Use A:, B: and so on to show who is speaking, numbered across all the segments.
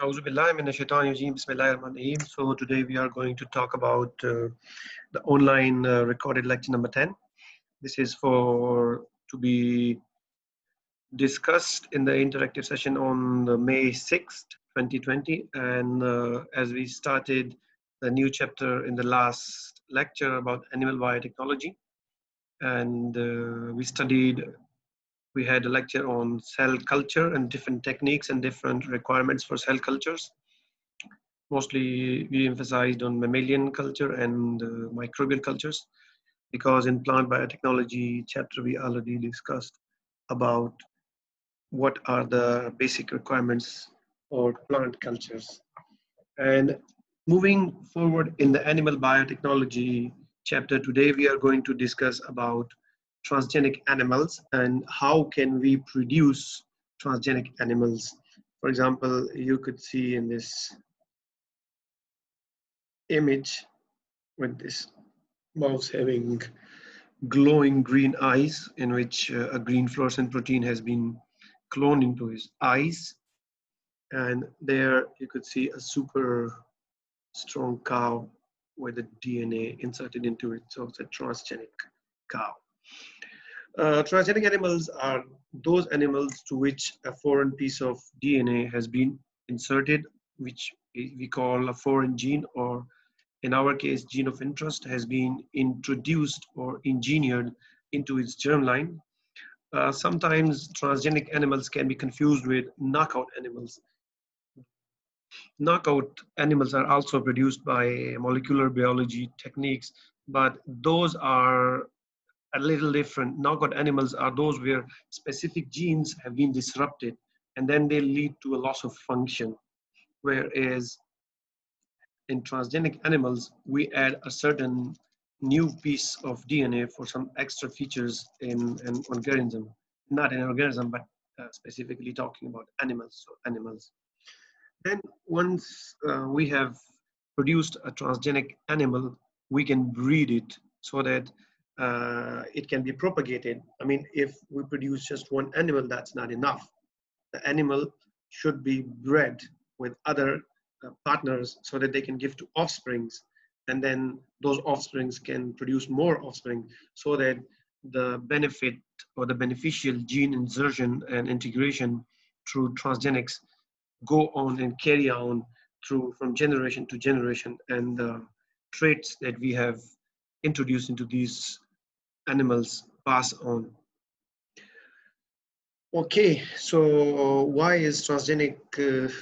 A: So today we are going to talk about uh, the online uh, recorded lecture number 10. This is for to be discussed in the interactive session on May 6th, 2020. And uh, as we started the new chapter in the last lecture about animal biotechnology, and uh, we studied we had a lecture on cell culture and different techniques and different requirements for cell cultures. Mostly we emphasized on mammalian culture and uh, microbial cultures because in plant biotechnology chapter we already discussed about what are the basic requirements for plant cultures. And moving forward in the animal biotechnology chapter today we are going to discuss about transgenic animals and how can we produce transgenic animals. For example, you could see in this image with this mouse having glowing green eyes in which uh, a green fluorescent protein has been cloned into his eyes. And there you could see a super strong cow with the DNA inserted into it. So it's a transgenic cow. Uh, transgenic animals are those animals to which a foreign piece of DNA has been inserted, which we call a foreign gene, or in our case, gene of interest has been introduced or engineered into its germline. Uh, sometimes transgenic animals can be confused with knockout animals. Knockout animals are also produced by molecular biology techniques, but those are a little different. Knockout animals are those where specific genes have been disrupted and then they lead to a loss of function. Whereas in transgenic animals, we add a certain new piece of DNA for some extra features in an organism, not an organism, but uh, specifically talking about animals, so animals. Then once uh, we have produced a transgenic animal, we can breed it so that uh, it can be propagated. I mean, if we produce just one animal, that's not enough. The animal should be bred with other uh, partners so that they can give to offsprings and then those offsprings can produce more offspring so that the benefit or the beneficial gene insertion and integration through transgenics go on and carry on through from generation to generation and the traits that we have introduced into these animals pass on. Okay, so why is transgenic uh,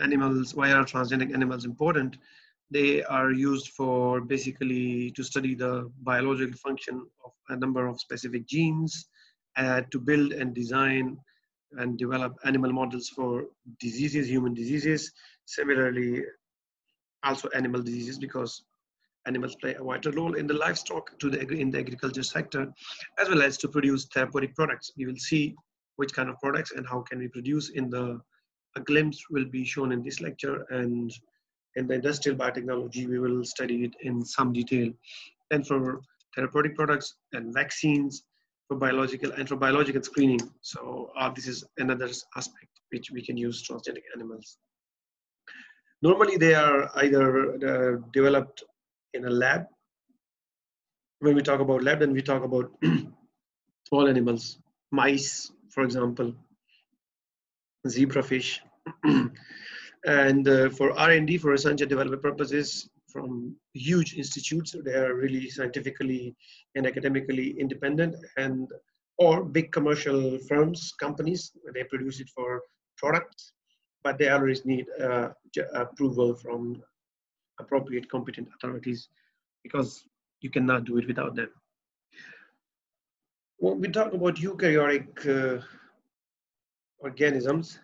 A: animals, why are transgenic animals important? They are used for basically to study the biological function of a number of specific genes, uh, to build and design and develop animal models for diseases, human diseases. Similarly, also animal diseases because animals play a vital role in the livestock to the in the agriculture sector, as well as to produce therapeutic products. We will see which kind of products and how can we produce in the a glimpse will be shown in this lecture and in the industrial biotechnology we will study it in some detail. And for therapeutic products and vaccines for biological and for biological screening. So uh, this is another aspect which we can use transgenic animals. Normally they are either uh, developed in a lab. When we talk about lab, then we talk about small animals, mice, for example, zebrafish. and uh, for R&D, for research and development purposes, from huge institutes, they are really scientifically and academically independent, and or big commercial firms, companies, they produce it for products, but they always need uh, approval from appropriate competent authorities because you cannot do it without them. When we talk about eukaryotic uh, organisms,